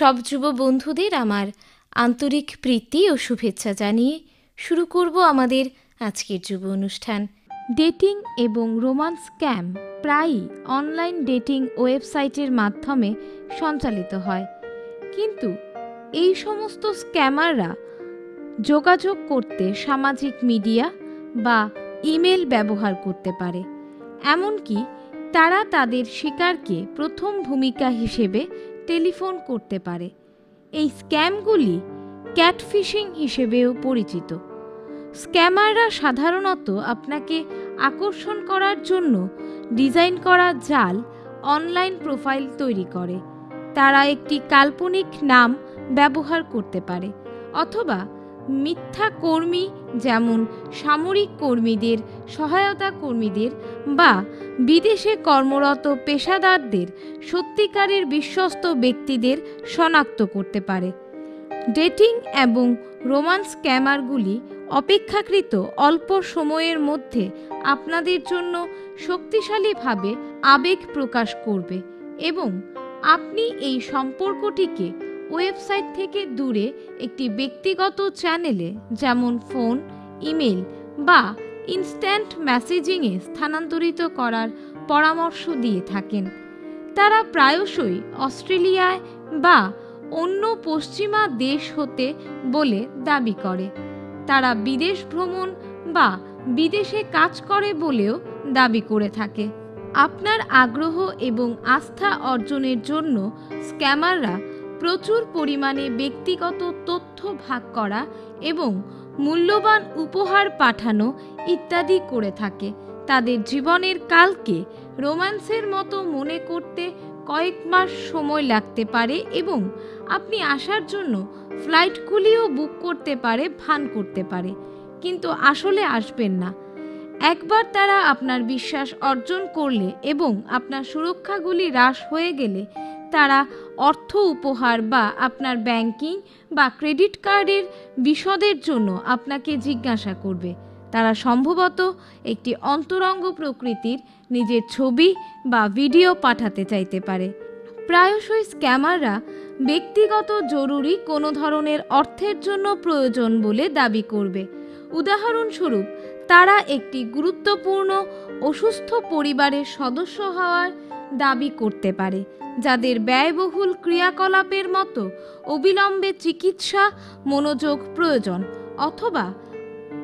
সব যুব বন্ধুদের আমার আন্তরিক প্রীতি ও শুভেচ্ছা জানিয়ে শুরু করব আমাদের আজকের যুব অনুষ্ঠান। ডেটিং এবং রোমান্স স্ক্যাম প্রায়ই অনলাইন ডেটিং ওয়েবসাইটের মাধ্যমে সঞ্চালিত হয়। কিন্তু এই সমস্ত স্ক্যামাররা যোগাযোগ করতে সামাজিক মিডিয়া বা ইমেল ব্যবহার করতে পারে। এমনকি তারা তাদের শিকারকে প্রথম ভূমিকা হিসেবে টেলিফোন করতে পারে। এই স্ক্যামগুলি ক্যাটফিশিং হিসেবেও পরিচিত। স্ক্যামাররা সাধারণত আপনাকে আকর্ষণ করার জন্য ডিজাইন করা জাল অনলাইন প্রোফাইল তৈরি করে। তারা একটি কাল্পনিক নাম ব্যবহার করতে পারে, অথবা মিথ্যা কর্মী যেমন সামরিক কর্মীদের, সহায়তা কর্মীদের বা বিদেশে কর্মরত পেশাদারদের, সত্যিকারের বিশ্বস্ত ব্যক্তিদের শনাক্ত করতে পারে। ডেটিং এবং রোমান্স স্ক্যামারগুলি অপেক্ষাকৃত অল্প সময়ের মধ্যে আপনাদের জন্য শক্তিশালীভাবে আবেগ প্রকাশ করবে এবং আপনি এই সম্পর্কটিকে ওয়েবসাইট থেকে দূরে একটি ব্যক্তিগত চ্যানেলে, যেমন ফোন ইমেল বা ইনস্ট্যান্ট মেসেজিংয়ে স্থানান্তরিত করার পরামর্শ দিয়ে থাকেন। তারা প্রায়শই অস্ট্রেলিয়ায় বা অন্য পশ্চিমা দেশ হতে বলে দাবি করে। তারা বিদেশ ভ্রমণ বা বিদেশে কাজ করে বলেও দাবি করে থাকে। আপনার আগ্রহ এবং আস্থা অর্জনের জন্য স্ক্যামাররা প্রচুর পরিমাণে ব্যক্তিগত তথ্য ভাগ করা এবং মূল্যবান উপহার পাঠানো ইত্যাদি করে থাকে। তাদের জীবনের কালকে রোম্যান্সের মতো মনে করতে কয়েক মাস সময় লাগতে পারে এবং আপনি আসার জন্য ফ্লাইটগুলিও বুক করতে পারে, ভান করতে পারে। কিন্তু আসলে আসবেন না। একবার তারা আপনার বিশ্বাস অর্জন করলে এবং আপনার সুরক্ষাগুলি হ্রাস হয়ে গেলে তারা অর্থ উপহার বা আপনার ব্যাংকিং বা ক্রেডিট কার্ডের বিশদের জন্য আপনাকে জিজ্ঞাসা করবে। তারা সম্ভবত একটি অন্তরঙ্গ প্রকৃতির নিজের ছবি বা ভিডিও পাঠাতে চাইতে পারে। প্রায়শই স্ক্যামাররা ব্যক্তিগত জরুরি কোনো ধরনের অর্থের জন্য প্রয়োজন বলে দাবি করবে। উদাহরণস্বরূপ, তারা একটি গুরুত্বপূর্ণ অসুস্থ পরিবারের সদস্য হওয়ার দাবি করতে পারে, যাদের ব্যয়বহুল ক্রিয়াকলাপের মতো অবিলম্বে চিকিৎসা, মনোযোগ প্রয়োজন অথবা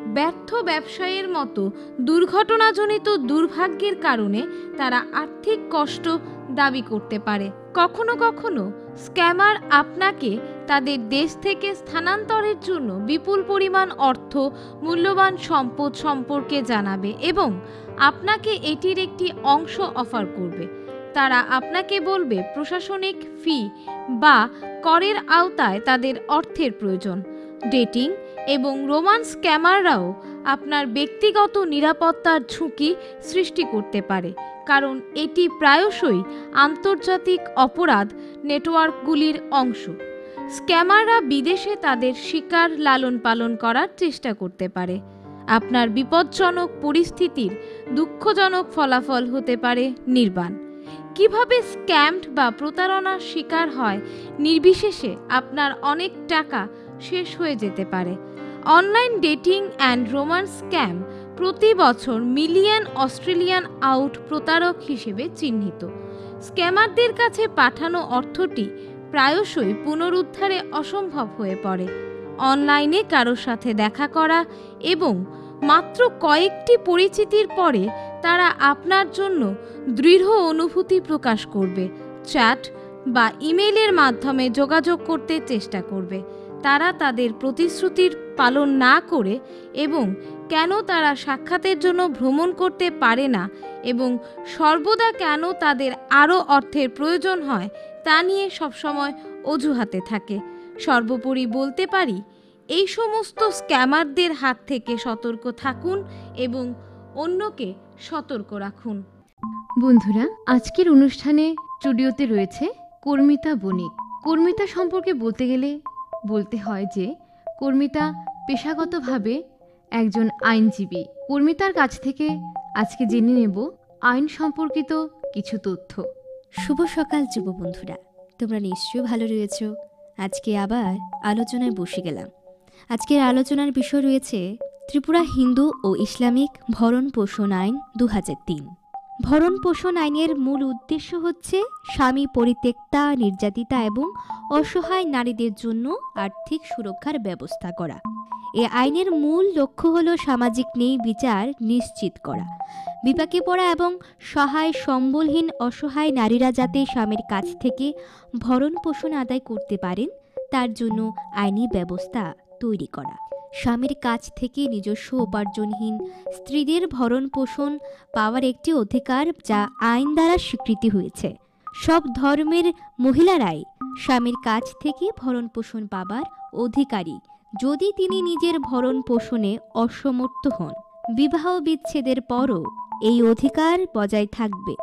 ব্যর্থ ব্যবসায়ের মতো দুর্ঘটনাজনিত দুর্ভাগ্যের কারণে তারা আর্থিক কষ্ট দাবি করতে পারে। কখনো কখনো স্ক্যামার আপনাকে তাদের দেশ থেকে স্থানান্তরের জন্য বিপুল পরিমাণ অর্থ, মূল্যবান সম্পদ সম্পর্কে জানাবে এবং আপনাকে এটির একটি অংশ অফার করবে। তারা আপনাকে বলবে প্রশাসনিক ফি বা করের আওতায় তাদের অর্থের প্রয়োজন। ডেটিং এবং রোমান্স স্ক্যামাররাও আপনার ব্যক্তিগত নিরাপত্তার ঝুঁকি সৃষ্টি করতে পারে, কারণ এটি প্রায়শই আন্তর্জাতিক অপরাধ নেটওয়ার্কগুলির অংশ। স্ক্যামাররা বিদেশে তাদের শিকার লালন পালন করার চেষ্টা করতে পারে। আপনার বিপজ্জনক পরিস্থিতির দুঃখজনক ফলাফল হতে পারে নির্বাণ। কীভাবে স্ক্যামড বা প্রতারণার শিকার হয়? নির্বিশেষে আপনার অনেক টাকা শেষ হয়ে যেতে পারে। Online dating and romance scam প্রতি বছর মিলিয়ন অস্ট্রেলিয়ান আউট প্রতারক হিসেবে চিহ্নিত। স্ক্যামারদের কাছে পাঠানো অর্থটি প্রায়শই পুনরুদ্ধারে অসম্ভব হয়ে পড়ে। অনলাইনে কারোর সাথে দেখা করা এবং মাত্র কয়েকটি পরিচিতির পরে তারা আপনার জন্য দৃঢ় অনুভূতি প্রকাশ করবে, চ্যাট বা ইমেলের মাধ্যমে যোগাযোগ করতে চেষ্টা করবে। তারা তাদের প্রতিশ্রুতির পালন না করে এবং কেন তারা সাক্ষাতের জন্য ভ্রমণ করতে পারে না এবং সর্বদা কেন তাদের আরও অর্থের প্রয়োজন হয় তা নিয়ে সবসময় অজুহাতে থাকে। সর্বোপরি বলতে পারি, এই সমস্ত স্ক্যামারদের হাত থেকে সতর্ক থাকুন এবং অন্যকে সতর্ক রাখুন। বন্ধুরা আজকের অনুষ্ঠানে স্টুডিওতে রয়েছে কর্মিতা বণিক। কর্মিতা সম্পর্কে বলতে গেলে বলতে হয় যে কর্মিতা পেশাগতভাবে একজন আইনজীবী। কর্মিতার কাছ থেকে আজকে জেনে নেব আইন সম্পর্কিত কিছু তথ্য। শুভ সকাল যুব বন্ধুরা। তোমরা নিশ্চয়ই ভালো রয়েছ। আজকে আবার আলোচনায় বসে গেলাম। আজকের আলোচনার বিষয় রয়েছে ত্রিপুরা হিন্দু ও ইসলামিক ভরণ পোষণ আইন দু ভরণ পোষণ আইনের মূল উদ্দেশ্য হচ্ছে স্বামী পরিত্যক্তা, নির্যাতিতা এবং অসহায় নারীদের জন্য আর্থিক সুরক্ষার ব্যবস্থা করা। এ আইনের মূল লক্ষ্য হল সামাজিক ন্যায় বিচার নিশ্চিত করা। বিপাকে পড়া এবং সহায় সম্বলহীন অসহায় নারীরা যাতে স্বামীর কাছ থেকে ভরণ পোষণ আদায় করতে পারেন, তার জন্য আইনি ব্যবস্থা তৈরি করা। স্বামীর কাছ থেকে নিজস্ব উপার্জনহীন স্ত্রীদের ভরণ পোষণ পাওয়ার একটি অধিকার যা আইন দ্বারা স্বীকৃতি হয়েছে। সব ধর্মের মহিলারাই স্বামীর কাছ থেকে ভরণ পোষণ পাবার অধিকারী, যদি তিনি নিজের ভরণ পোষণে অসমর্থ হন। বিবাহ বিচ্ছেদের পরও এই অধিকার বজায় থাকবে।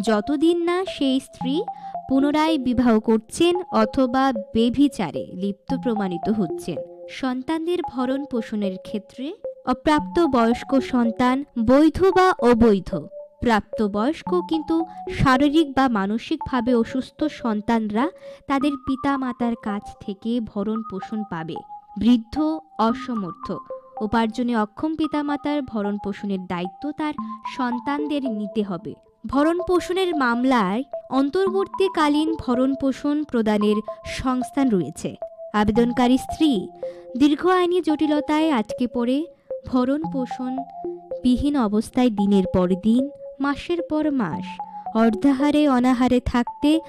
যতদিন না সেই স্ত্রী পুনরায় বিবাহ করছেন অথবা বেভিচারে লিপ্ত প্রমাণিত হচ্ছেন। সন্তানদের ভরণ পোষণের ক্ষেত্রে অপ্রাপ্ত বয়স্ক সন্তান বৈধ বা অবৈধ। প্রাপ্তবয়স্ক কিন্তু শারীরিক বা মানসিকভাবে অসুস্থ সন্তানরা তাদের পিতা মাতার কাছ থেকে ভরণ পোষণ পাবে। বৃদ্ধ, অসমর্থ, উপার্জনে অক্ষম পিতামাতার ভরণ পোষণের দায়িত্ব তার সন্তানদের নিতে হবে। ভরণ পোষণের মামলায় অন্তর্বর্তীকালীন ভরণ পোষণ প্রদানের সংস্থান রয়েছে। আবেদনকারী স্ত্রী দীর্ঘ আইনি জটিলতায় আটকে পড়ে ভরণ পোষণ বিহীন অবস্থায় দিনের পর দিন, মাসের পর মাস অর্ধাহারে অনাহারে থাকতে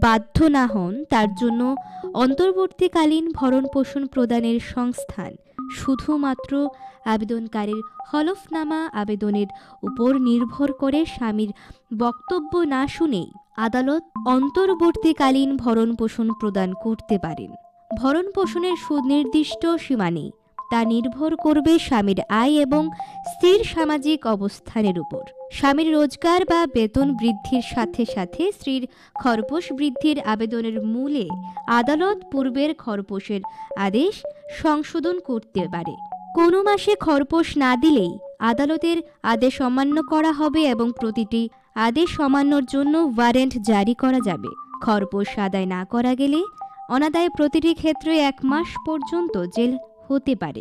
বাধ্য না হন তার জন্য অন্তর্বর্তীকালীন ভরণ পোষণ প্রদানের সংস্থান শুধুমাত্র আবেদনকারীর হলফনামা আবেদনের উপর নির্ভর করে স্বামীর বক্তব্য না শুনেই আদালত অন্তর্বর্তীকালীন ভরণ পোষণ প্রদান করতে পারেন। ভরণ পোষণের সুনির্দিষ্ট সীমা নেই। তা নির্ভর করবে স্বামীর আয় এবং স্থির সামাজিক অবস্থানের উপর। স্বামীর রোজগার বা বেতন বৃদ্ধির সাথে সাথে স্ত্রীর খরপোশ বৃদ্ধির আবেদনের মূলে আদালত পূর্বের খরপোশের আদেশ সংশোধন করতে পারে। কোনো মাসে খরপোশ না দিলেই আদালতের আদেশ অমান্য করা হবে এবং প্রতিটি আদেশ অমান্যর জন্য ওয়ারেন্ট জারি করা যাবে। খরপোশ আদায় না করা গেলে অনাদায় প্রতিটি ক্ষেত্রে এক মাস পর্যন্ত জেল হতে পারে।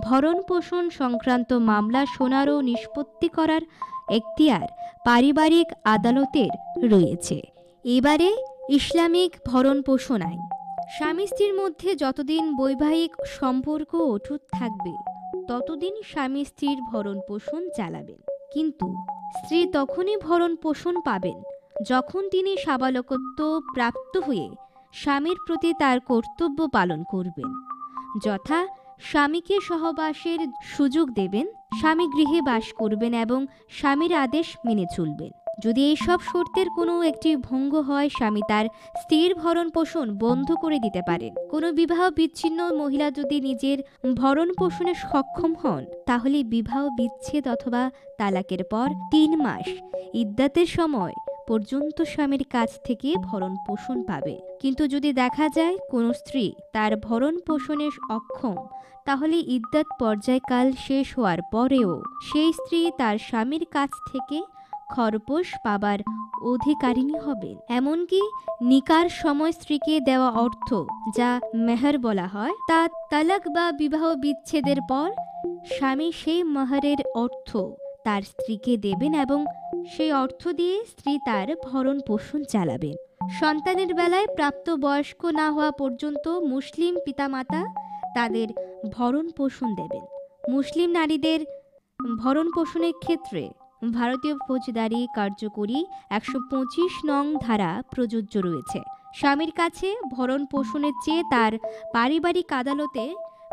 ভরণ পোষণ সংক্রান্ত মামলা শোনার ও নিষ্পত্তি করার এখতিয়ার পারিবারিক আদালতের রয়েছে। এবারে ইসলামিক ভরণ পোষণ আইন। স্বামী স্ত্রীর মধ্যে যতদিন বৈবাহিক সম্পর্ক অটুট থাকবে, ততদিন স্বামী স্ত্রীর ভরণ পোষণ চালাবেন। কিন্তু স্ত্রী তখনই ভরণ পোষণ পাবেন যখন তিনি সাবালকত্ব প্রাপ্ত হয়ে স্বামীর প্রতি তার কর্তব্য পালন করবেন। যথা স্বামীকে সহবাসের সুযোগ দেবেন, স্বামী গৃহে বাস করবেন এবং স্বামীর আদেশ মেনে চলবেন। যদি এইসব শর্তের কোনো একটি ভঙ্গ হয়, স্বামী তার স্ত্রীর ভরণ পোষণ বন্ধ করে দিতে পারেন। কোনো বিবাহ বিচ্ছিন্ন মহিলা যদি নিজের ভরণ পোষণে সক্ষম হন, তাহলে বিবাহ বিচ্ছেদ অথবা তালাকের পর তিন মাস, ইদ্যাতের সময় পর্যন্ত স্বামীর কাছ থেকে ভরণ পোষণ পাবে। কিন্তু যদি দেখা যায় কোনো স্ত্রী তার ভরণ পোষণে অক্ষম, তাহলে ইদ্যাত পর্যায়কাল শেষ হওয়ার পরেও সেই স্ত্রী তার স্বামীর কাছ থেকে খরপোশ পাবার অধিকারিণী হবেন। এমনকি নিকার সময় স্ত্রীকে দেওয়া অর্থ যা মেহর বলা হয়, তা তালাক বা বিবাহ বিচ্ছেদের পর স্বামী সেই মহরের অর্থ তার স্ত্রীকে দেবেন এবং সেই অর্থ দিয়ে স্ত্রী তার ভরণ পোষণ চালাবেন। সন্তানের বেলায় প্রাপ্ত বয়স্ক না হওয়া পর্যন্ত মুসলিম পিতামাতা তাদের ভরণ পোষণ দেবেন। মুসলিম নারীদের ভরণ পোষণের ক্ষেত্রে ভারতীয় ফৌজদারি কার্যকরী একশো পঁচিশ নং ধারা প্রযোজ্য রয়েছে। স্বামীর কাছে ভরণ পোষণের চেয়ে তার পারিবারিক আদালতে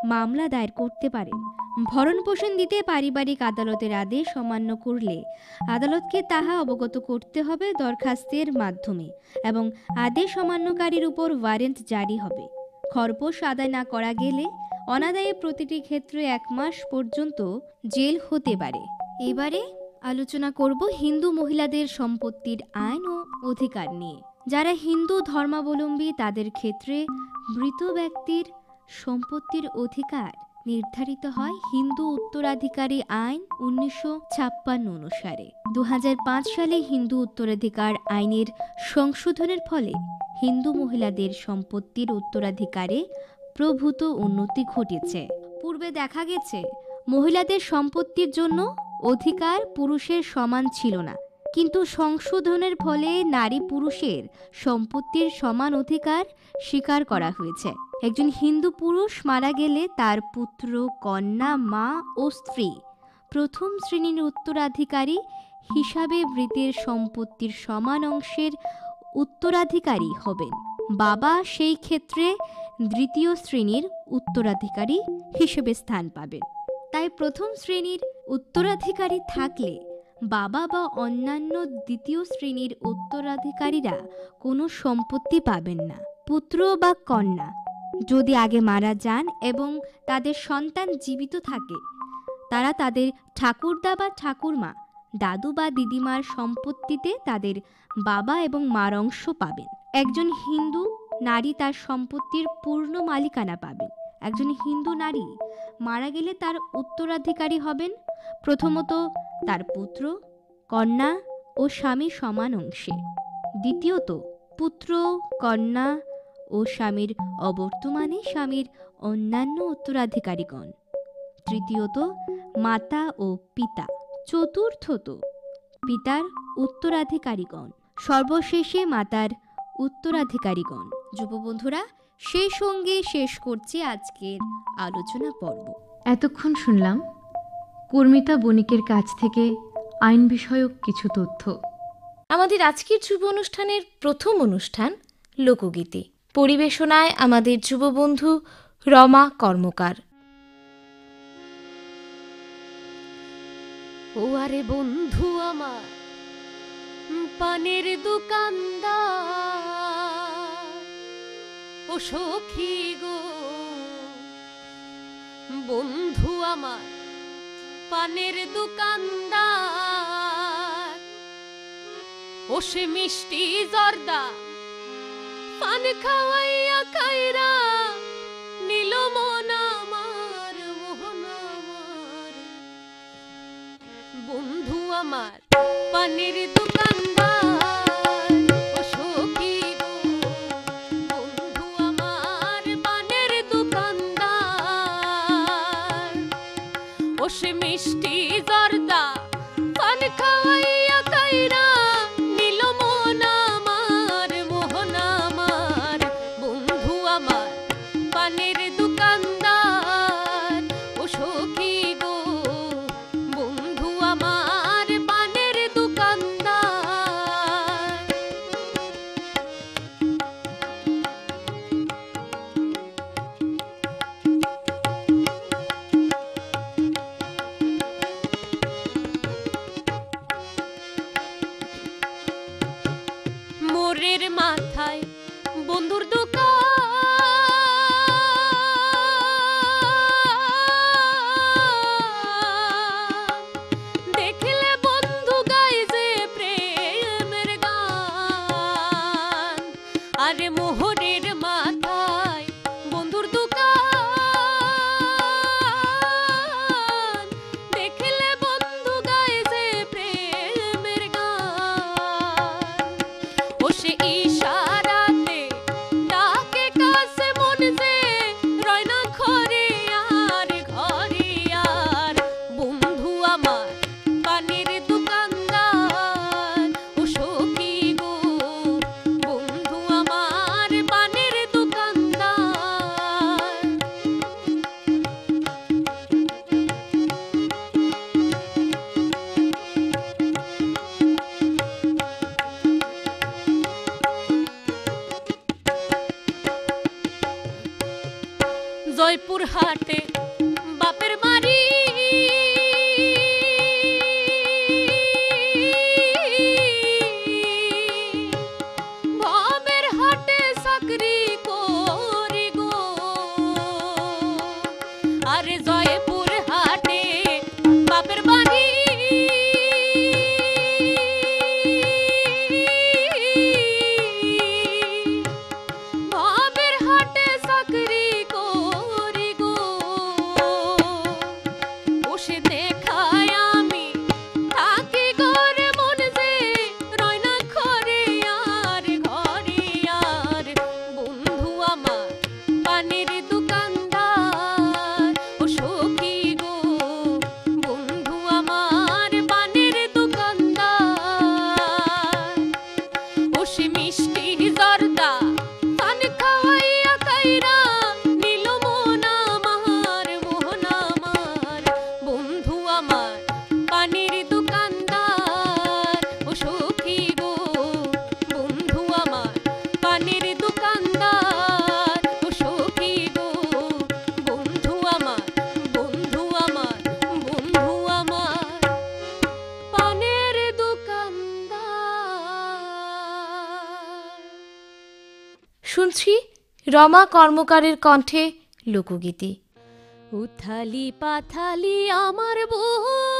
মামলা দায়ের করতে পারেন। ভরণ পোষণ দিতে পারিবারিক আদালতের আদেশ অমান্য করলে আদালতকে তাহা অবগত করতে হবে দরখাস্তের মাধ্যমে এবং আদেশ অমান্যকারীর উপর ওয়ারেন্ট জারি হবে। খরপোশ আদায় না করা গেলে অনাদায়ে প্রতিটি ক্ষেত্রে এক মাস পর্যন্ত জেল হতে পারে। এবারে আলোচনা করব হিন্দু মহিলাদের সম্পত্তির আইন ও অধিকার নিয়ে। যারা হিন্দু ধর্মাবলম্বী তাদের ক্ষেত্রে মৃত ব্যক্তির সম্পত্তির অধিকার নির্ধারিত হয় হিন্দু উত্তরাধিকারী আইন উনিশশো ছাপ্পান্ন অনুসারে। দু হাজার পাঁচ সালে হিন্দু উত্তরাধিকার আইনের সংশোধনের ফলে হিন্দু মহিলাদের সম্পত্তির উত্তরাধিকারে প্রভূত উন্নতি ঘটেছে। পূর্বে দেখা গেছে, মহিলাদের সম্পত্তির জন্য অধিকার পুরুষের সমান ছিল না, কিন্তু সংশোধনের ফলে নারী পুরুষের সম্পত্তির সমান অধিকার স্বীকার করা হয়েছে। একজন হিন্দু পুরুষ মারা গেলে তার পুত্র, কন্যা, মা ও স্ত্রী। প্রথম শ্রেণির উত্তরাধিকারী হিসাবে মৃতের সম্পত্তির সমান অংশের উত্তরাধিকারী হবেন। বাবা সেই ক্ষেত্রে দ্বিতীয় শ্রেণির উত্তরাধিকারী হিসেবে স্থান পাবেন। তাই প্রথম শ্রেণির উত্তরাধিকারী থাকলে বাবা বা অন্যান্য দ্বিতীয় শ্রেণির উত্তরাধিকারীরা কোনো সম্পত্তি পাবেন না। পুত্র বা কন্যা যদি আগে মারা যান এবং তাদের সন্তান জীবিত থাকে, তারা তাদের ঠাকুরদা বা ঠাকুরমা, দাদু বা দিদিমার সম্পত্তিতে তাদের বাবা এবং মার অংশ পাবেন। একজন হিন্দু নারী তার সম্পত্তির পূর্ণ মালিকানা পাবেন। একজন হিন্দু নারী মারা গেলে তার উত্তরাধিকারী হবেন, প্রথমত তার পুত্র, কন্যা ও স্বামী সমান অংশে। দ্বিতীয়ত, পুত্র, কন্যা ও স্বামীর অবর্তমানে স্বামীর অন্যান্য উত্তরাধিকারীগণ। তৃতীয়ত মাতা ও পিতা। চতুর্থত পিতার উত্তরাধিকারীগণ। সর্বশেষে মাতার উত্তরাধিকারীগণ। যুববন্ধুরা সেই সঙ্গে শেষ করছি আজকের আলোচনা পর্ব। এতক্ষণ শুনলাম কর্মিতা বণিকের কাছ থেকে আইন বিষয়ক কিছু তথ্য। আমাদের আজকের যুব অনুষ্ঠানের প্রথম অনুষ্ঠান লোকগীতি। পরিবেশনায় আমাদের যুববন্ধু রমা কর্মকার। ও আরে বন্ধু আমার, পানের দোকানদার। ও সখী গো, বন্ধু আমার, পানের দোকানদার। ও সে মিষ্টি জর্দা পান খাওয়াইয়া কাইরা নীল মন আমার মোহন আমার। বন্ধু আমার পানের দোকানদার সে মিষ্টি রমা কর্মকারের কণ্ঠে লোকগীতি। উথালি পাথালি আমার বুক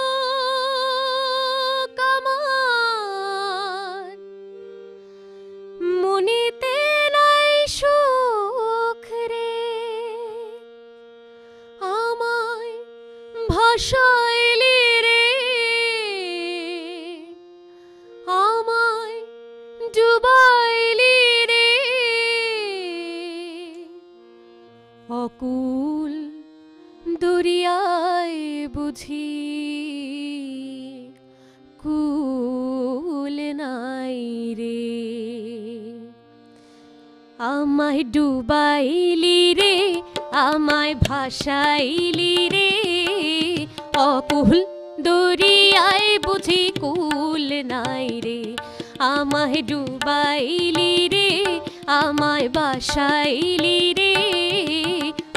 ভাসাইলি রে। অকুল দরিয়ায় বুঝি কুল নাই রে। আমায় ডুবাইলি রে, আমায় বাসাইলি রে।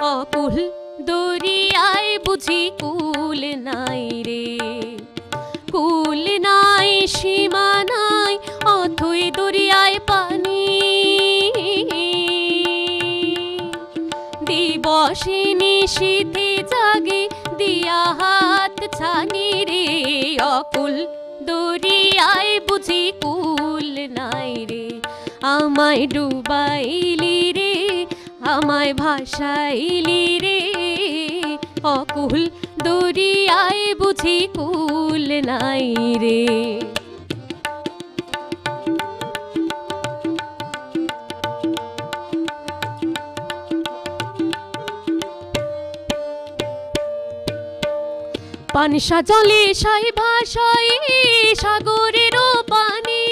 অকুল দরিয়ায় বুঝি কুল নাই রে। কুল নাই, সীমা নাই অথই দরিয়ায় অকুল দরিয়ায় বুঝি কুল নাই রে। আমায় ডুবাইলি রে, আমায় ভাসাইলি রে। অকুল দরিয়ায় বুঝি কুল নাই রে। পানসা জলে সাই ভাষায় সাগরেরও পানি।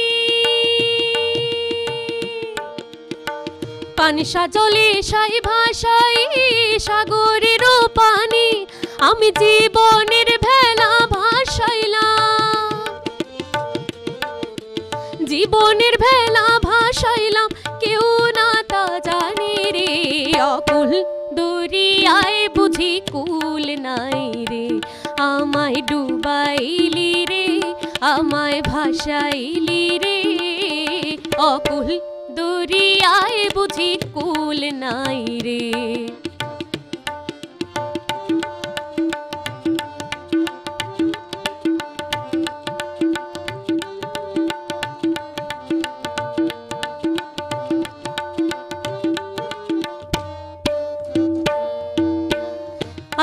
পানসা জলে সাই ভাষায় সাগরেরও পানি। আমি জীবনের ভেলা ভাসাইলাম। জীবনের ভেলা ভাসাইলাম, কেউ না তা জানে রে। অকুল দরিয়ায় বুঝি কুল নাই। আমায় ডুবাইলি রে, আমায় ভাসাইলি রে। অকুল দরিয়ায় বুঝি কুল নাই রে।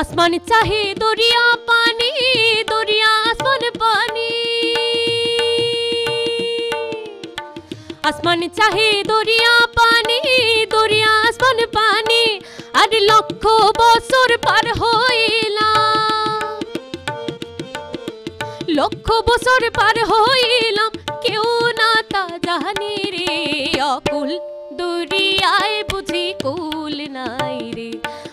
আসমান চাহে দরিয়া পানি আসমান চাহে দরিয়া পানি, দরিয়া আসমান পানি, আর লক্ষ বছর পার হইলাম। লক্ষ বছর পার হইলাম, কেউ না তা জানি রে। অকুল দরিয়ায় বুঝি কুল নাই রে।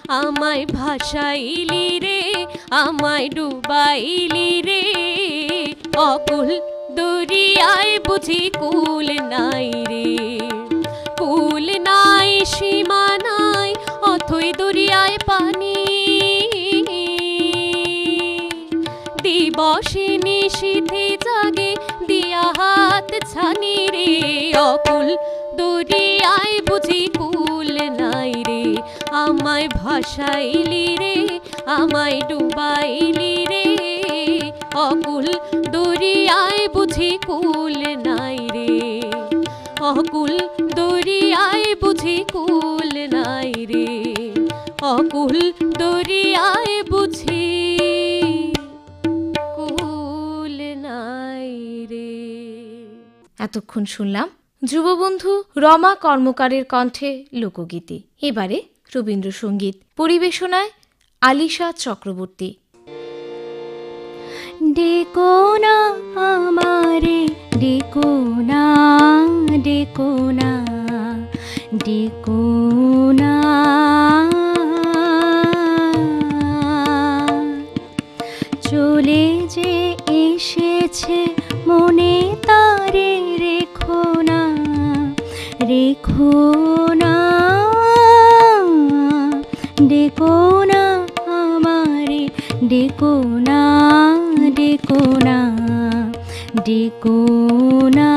আমায় ভাসাইলি রে, আমায় ডুবাইলি রে। অকুল দরিয়ায় বুঝি কুল নাই রে। কুল নাই, সীমা নাই, অথই দরিয়ায় পানি। দিবসে নিশীথে জাগে, দিয়া হাত ছানি রে। অকুল দরিয়ায় বুঝি কুল নাই রে। আমায় ভাসাইলি রে, আমায় ডুবাইলি রে। অকুল দরিয়ায় বুঝি কুল নাই রে। অকুল দরিয়ায় বুঝি কুল নাই রে। অকুল দরিয়ায় বুঝি কুল নাই রে। এতক্ষণ শুনলাম যুববন্ধু রমা কর্মকারের কণ্ঠে লোকগীতি। এবারে রবীন্দ্রসঙ্গীত পরিবেশনায় আলিশা চক্রবর্তী। ডেকো না আমারে ডেকো না ডেকো না ডেকো না চলে যে এসেছে মনে তারে রেখো না রেখো না ডেকো না আমারে ডেকো না ডেকো না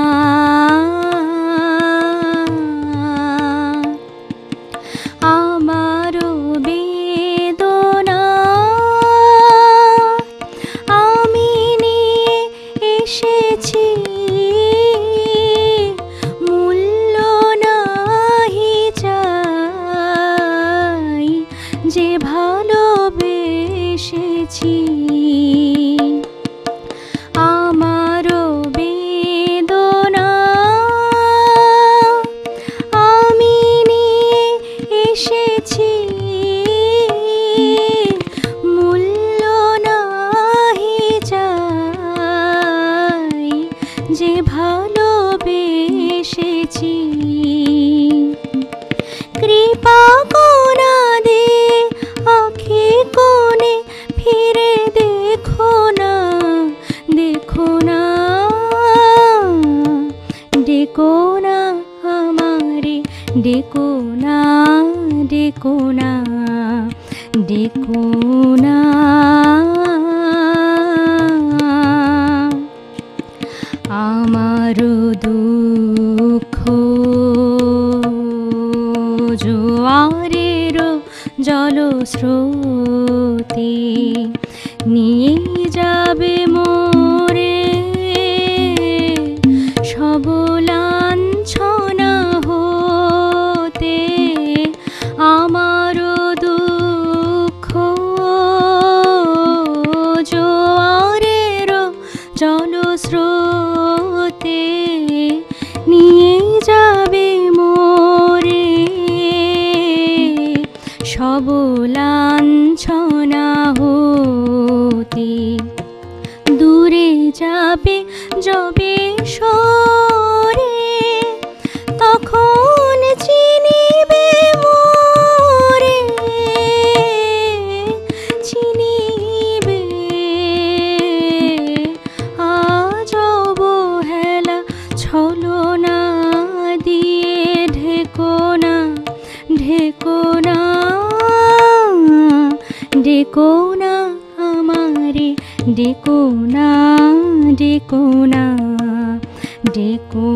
一起。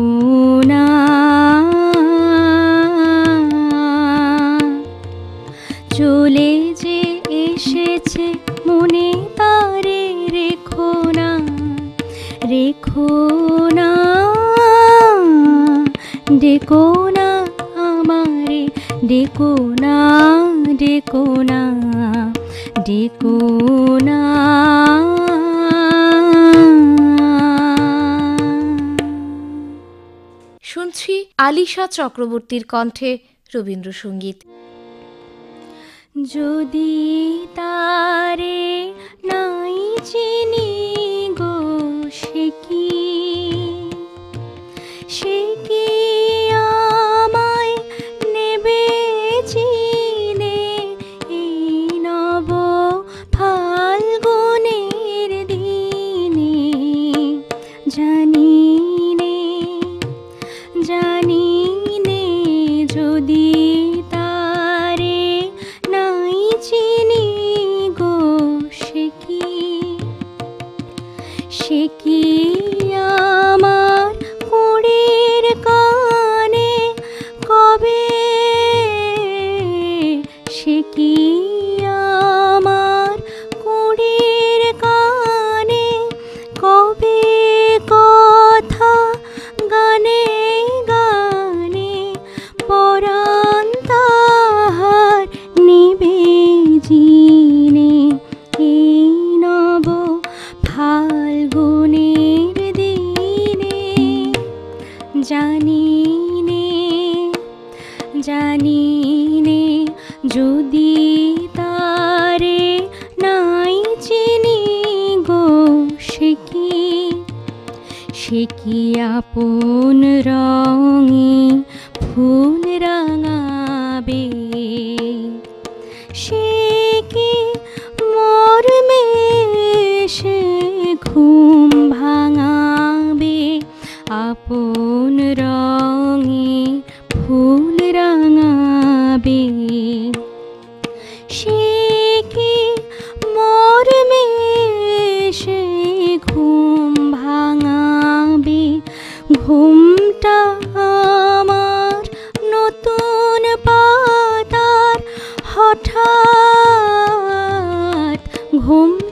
पूना মনীষা চক্রবর্তীর কণ্ঠে রবীন্দ্রসঙ্গীত যদি তারে জানি নে জানি নে যদি তারে নাই চিনি গো, সে কি? সে কি আপন রা home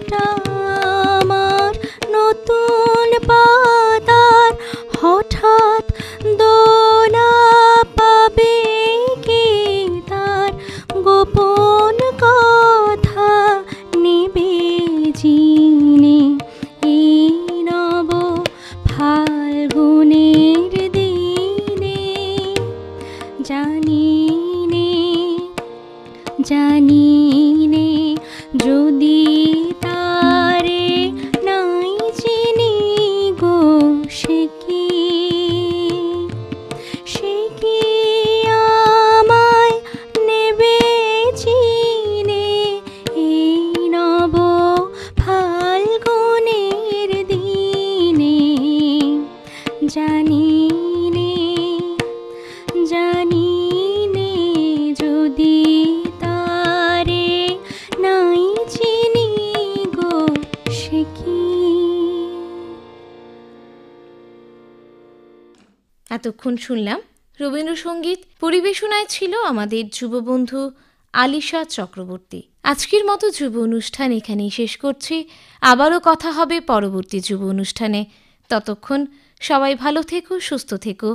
জানি নে জানি নে যদি তারে নাই চিনি গো সে কি? এতক্ষণ শুনলাম রবীন্দ্রসঙ্গীত পরিবেশনায় ছিল আমাদের যুববন্ধু আলিশা চক্রবর্তী। আজকের মতো যুব অনুষ্ঠান এখানেই শেষ করছি। আবারও কথা হবে পরবর্তী যুব অনুষ্ঠানে। ততক্ষণ সবাই ভালো থেকো সুস্থ থেকো।